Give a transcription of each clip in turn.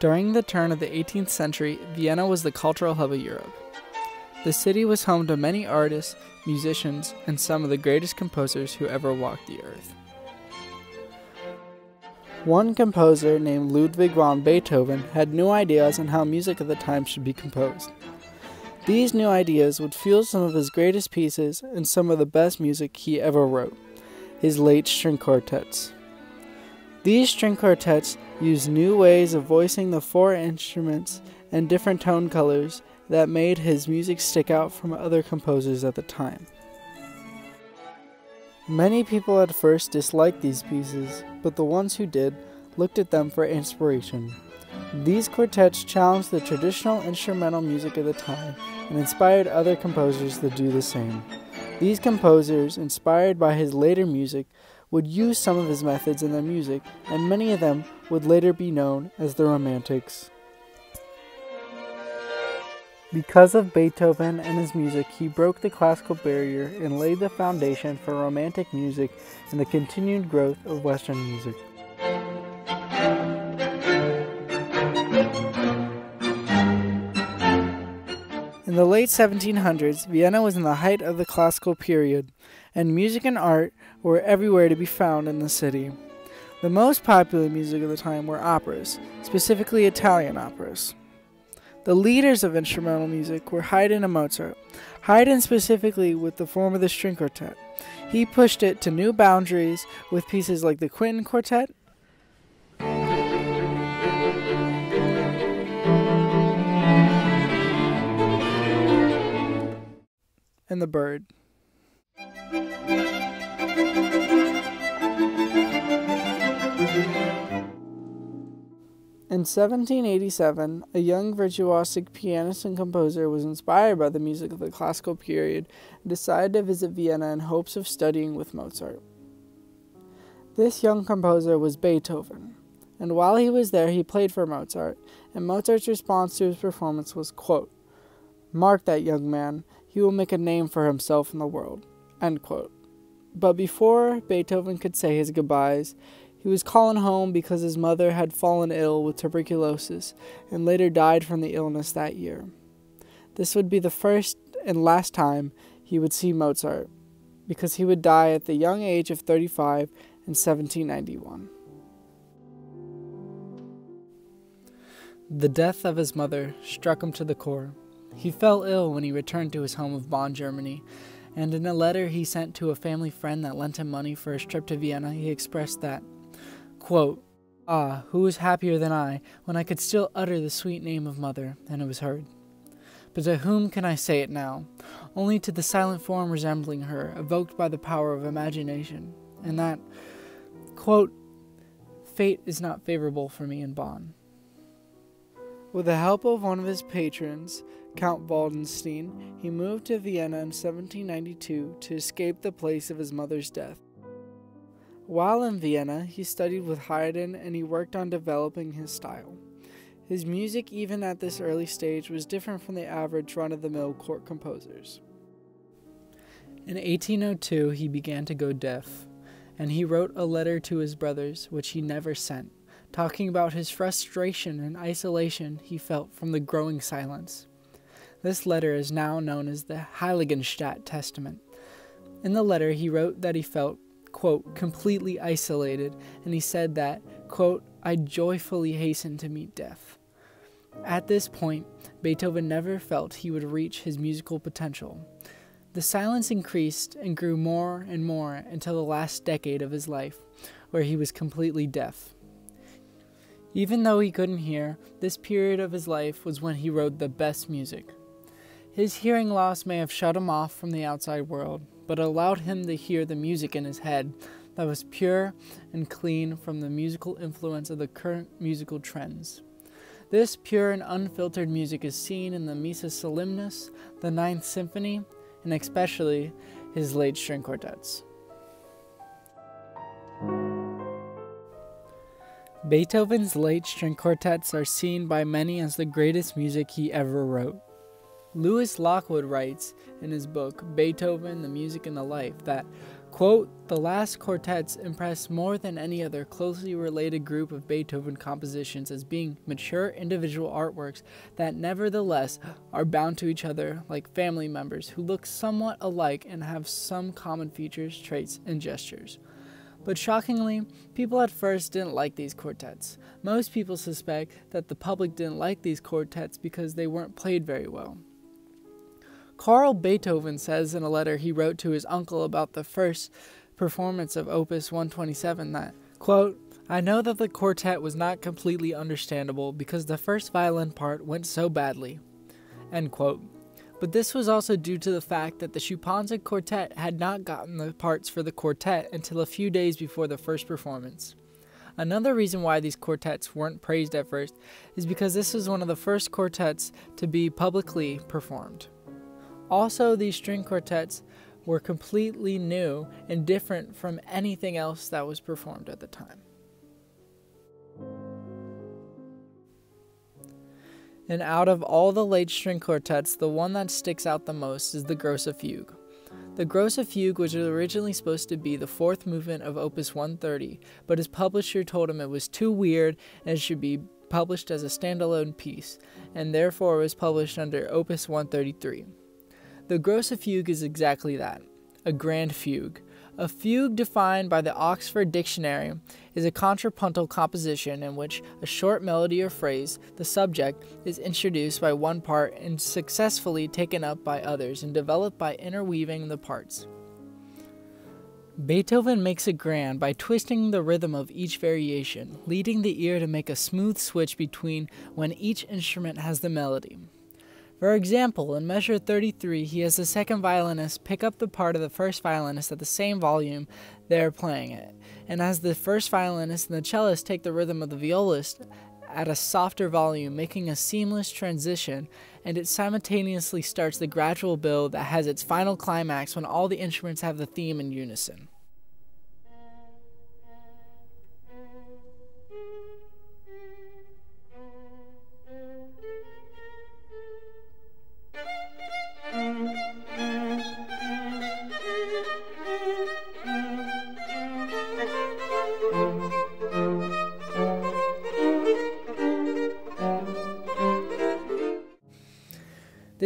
During the turn of the 18th century, Vienna was the cultural hub of Europe. The city was home to many artists, musicians, and some of the greatest composers who ever walked the earth. One composer named Ludwig van Beethoven had new ideas on how music of the time should be composed. These new ideas would fuel some of his greatest pieces and some of the best music he ever wrote, his late string quartets. These string quartets used new ways of voicing the four instruments and different tone colors that made his music stick out from other composers at the time. Many people at first disliked these pieces, but the ones who did looked at them for inspiration. These quartets challenged the traditional instrumental music of the time and inspired other composers to do the same. These composers, inspired by his later music, would use some of his methods in their music, and many of them would later be known as the Romantics. Because of Beethoven and his music, he broke the classical barrier and laid the foundation for Romantic music and the continued growth of Western music. The late 1700s, Vienna was in the height of the classical period, and music and art were everywhere to be found in the city. The most popular music of the time were operas, specifically Italian operas. The leaders of instrumental music were Haydn and Mozart. Haydn specifically with the form of the string quartet. He pushed it to new boundaries with pieces like the Quinten Quartet and the bird. In 1787, a young virtuosic pianist and composer was inspired by the music of the classical period and decided to visit Vienna in hopes of studying with Mozart. This young composer was Beethoven, and while he was there, he played for Mozart, and Mozart's response to his performance was, quote, Mark that young man, he will make a name for himself in the world. But before Beethoven could say his goodbyes, he was calling home because his mother had fallen ill with tuberculosis and later died from the illness that year. This would be the first and last time he would see Mozart, because he would die at the young age of 35 in 1791. The death of his mother struck him to the core. He fell ill when he returned to his home of Bonn, Germany, and in a letter he sent to a family friend that lent him money for his trip to Vienna, he expressed that, quote, Ah, who was happier than I when I could still utter the sweet name of mother, and it was heard? But to whom can I say it now? Only to the silent form resembling her, evoked by the power of imagination, and that, quote, Fate is not favorable for me in Bonn. With the help of one of his patrons, Count Wallenstein, he moved to Vienna in 1792 to escape the place of his mother's death. While in Vienna, he studied with Haydn and he worked on developing his style. His music, even at this early stage, was different from the average run of the mill court composers. In 1802, he began to go deaf, and he wrote a letter to his brothers, which he never sent talking about his frustration and isolation he felt from the growing silence. This letter is now known as the Heiligenstadt Testament. In the letter, he wrote that he felt, quote, completely isolated, and he said that, quote, I joyfully hasten to meet death. At this point, Beethoven never felt he would reach his musical potential. The silence increased and grew more and more until the last decade of his life, where he was completely deaf. Even though he couldn't hear, this period of his life was when he wrote the best music. His hearing loss may have shut him off from the outside world, but allowed him to hear the music in his head that was pure and clean from the musical influence of the current musical trends. This pure and unfiltered music is seen in the Missa Solemnis, the Ninth Symphony, and especially his late string quartets. Beethoven's late string quartets are seen by many as the greatest music he ever wrote. Lewis Lockwood writes in his book Beethoven, the Music and the Life that, Quote, the last quartets impress more than any other closely related group of Beethoven compositions as being mature individual artworks that nevertheless are bound to each other like family members who look somewhat alike and have some common features, traits, and gestures. But shockingly, people at first didn't like these quartets. Most people suspect that the public didn't like these quartets because they weren't played very well. Carl Beethoven says in a letter he wrote to his uncle about the first performance of Opus 127 that, quote, I know that the quartet was not completely understandable because the first violin part went so badly. End quote. But this was also due to the fact that the Schuppanzigh Quartet had not gotten the parts for the quartet until a few days before the first performance. Another reason why these quartets weren't praised at first is because this was one of the first quartets to be publicly performed. Also, these string quartets were completely new and different from anything else that was performed at the time. And out of all the late string quartets, the one that sticks out the most is the Grosse Fuge. The Grosse Fuge was originally supposed to be the fourth movement of Opus 130, but his publisher told him it was too weird and it should be published as a standalone piece, and therefore was published under Opus 133. The Grosse Fuge is exactly that a grand fugue. A fugue, defined by the Oxford Dictionary, is a contrapuntal composition in which a short melody or phrase, the subject, is introduced by one part and successfully taken up by others and developed by interweaving the parts. Beethoven makes it grand by twisting the rhythm of each variation, leading the ear to make a smooth switch between when each instrument has the melody. For example, in measure 33, he has the second violinist pick up the part of the first violinist at the same volume they are playing it, and as the first violinist and the cellist take the rhythm of the violist at a softer volume, making a seamless transition, and it simultaneously starts the gradual build that has its final climax when all the instruments have the theme in unison.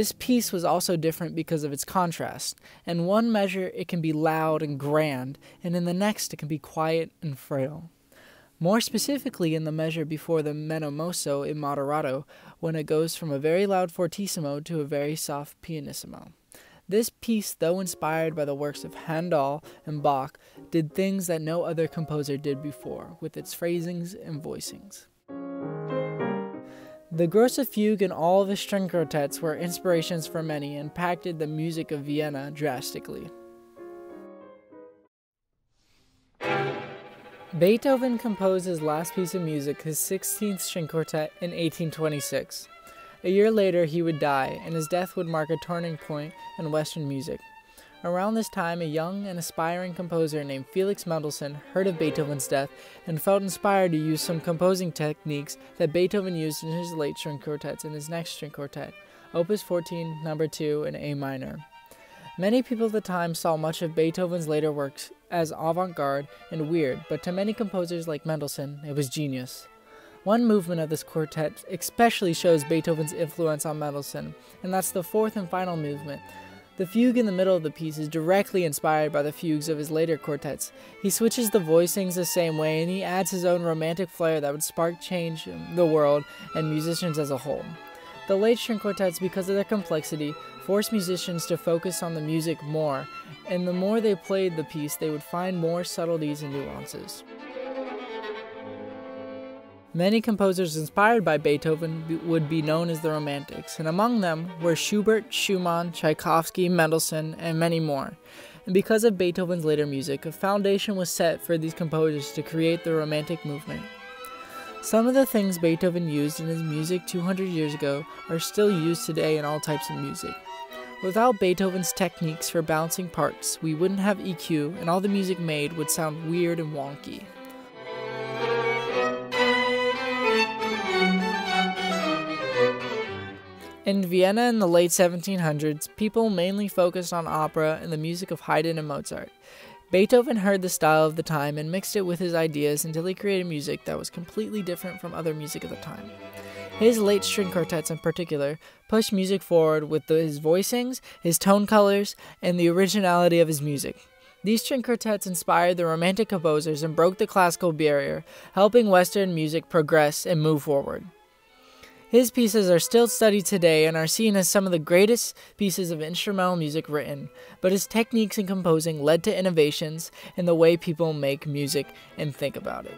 This piece was also different because of its contrast. In one measure, it can be loud and grand, and in the next, it can be quiet and frail. More specifically, in the measure before the Meno mosso in Moderato, when it goes from a very loud fortissimo to a very soft pianissimo. This piece, though inspired by the works of Handel and Bach, did things that no other composer did before, with its phrasings and voicings. The Grosse Fugue and all of his string quartets were inspirations for many and impacted the music of Vienna drastically. Beethoven composed his last piece of music, his 16th string quartet, in 1826. A year later, he would die, and his death would mark a turning point in Western music. Around this time, a young and aspiring composer named Felix Mendelssohn heard of Beethoven's death and felt inspired to use some composing techniques that Beethoven used in his late string quartets and his next string quartet, Opus 14, number 2 in A minor. Many people at the time saw much of Beethoven's later works as avant-garde and weird, but to many composers like Mendelssohn, it was genius. One movement of this quartet especially shows Beethoven's influence on Mendelssohn, and that's the fourth and final movement, the fugue in the middle of the piece is directly inspired by the fugues of his later quartets. He switches the voicings the same way and he adds his own romantic flair that would spark change in the world and musicians as a whole. The late string quartets, because of their complexity, forced musicians to focus on the music more, and the more they played the piece, they would find more subtleties and nuances. Many composers inspired by Beethoven would be known as the Romantics, and among them were Schubert, Schumann, Tchaikovsky, Mendelssohn, and many more. And because of Beethoven's later music, a foundation was set for these composers to create the Romantic movement. Some of the things Beethoven used in his music 200 years ago are still used today in all types of music. Without Beethoven's techniques for balancing parts, we wouldn't have EQ, and all the music made would sound weird and wonky. In Vienna in the late 1700s, people mainly focused on opera and the music of Haydn and Mozart. Beethoven heard the style of the time and mixed it with his ideas until he created music that was completely different from other music of the time. His late string quartets, in particular, pushed music forward with his voicings, his tone colors, and the originality of his music. These string quartets inspired the Romantic composers and broke the classical barrier, helping Western music progress and move forward. His pieces are still studied today and are seen as some of the greatest pieces of instrumental music written, but his techniques in composing led to innovations in the way people make music and think about it.